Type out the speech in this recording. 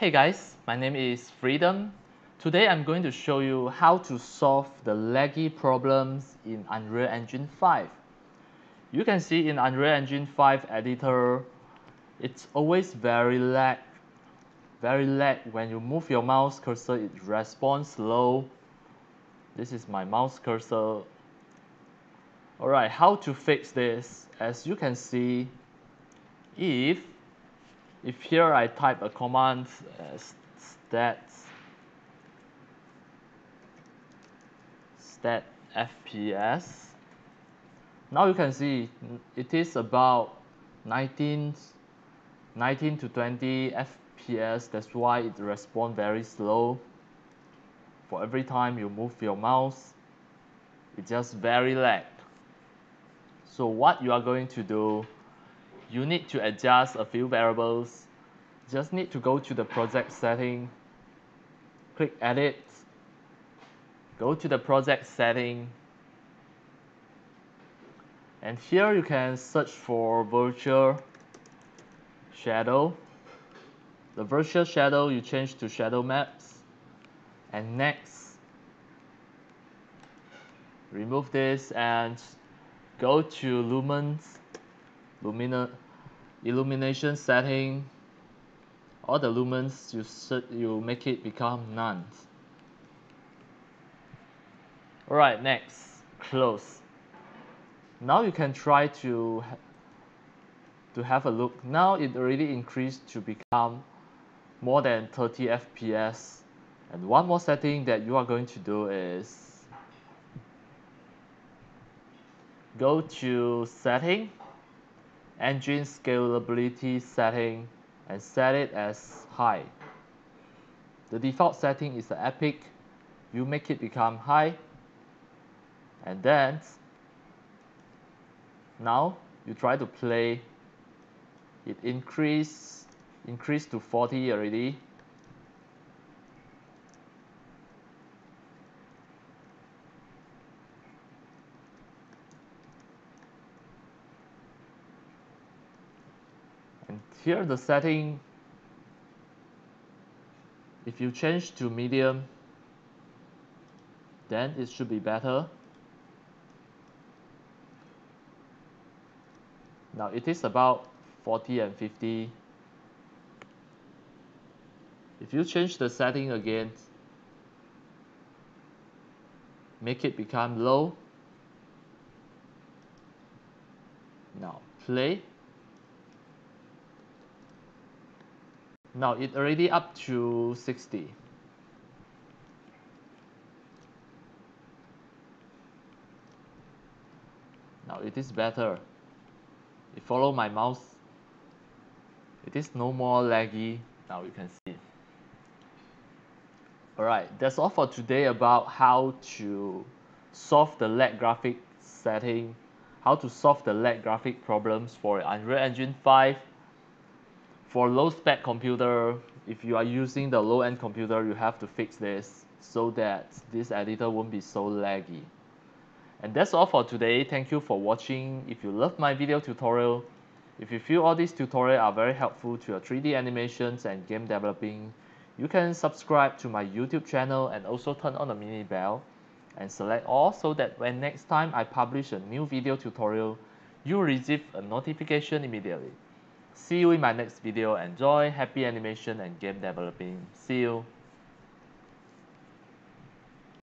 Hey guys, my name is Freedom. Today I'm going to show you how to solve the laggy problems in Unreal Engine 5. You can see in Unreal Engine 5 editor, it's always very lag. Very lag. When you move your mouse cursor, it responds slow. This is my mouse cursor. Alright, how to fix this? As you can see, if if here I type a command uh, as stat stat fps now you can see it is about 19 19 to 20 fps that's why it responds very slow. For every time you move your mouse it just very lag. So what you are going to do you need to adjust a few variables. Just need to go to the project setting, click edit, go to the project setting, and here you can search for virtual shadow. The virtual shadow you change to shadow maps, and next remove this and go to lumens lumina illumination setting all the lumens you set you make it become none alright next close. Now you can try to to have a look. Now it already increased to become more than 30 fps and one more setting that you are going to do is go to setting engine scalability setting and set it as high. The default setting is the epic. You make it become high and then now you try to play it increase increase to 40 already here the setting if you change to medium then it should be better. Now it is about 40 and 50 if you change the setting again make it become low. Now play Now it already up to 60. Now it is better. If follow my mouse, it is no more laggy. Now you can see. Alright, that's all for today about how to solve the lag graphic setting, how to solve the lag graphic problems for Unreal Engine 5 for low spec computer, if you are using the low end computer, you have to fix this so that this editor won't be so laggy. And that's all for today. Thank you for watching. If you love my video tutorial, if you feel all these tutorials are very helpful to your 3D animations and game developing, you can subscribe to my YouTube channel and also turn on the mini bell and select all so that when next time I publish a new video tutorial, you receive a notification immediately. See you in my next video. Enjoy happy animation and game developing. See you.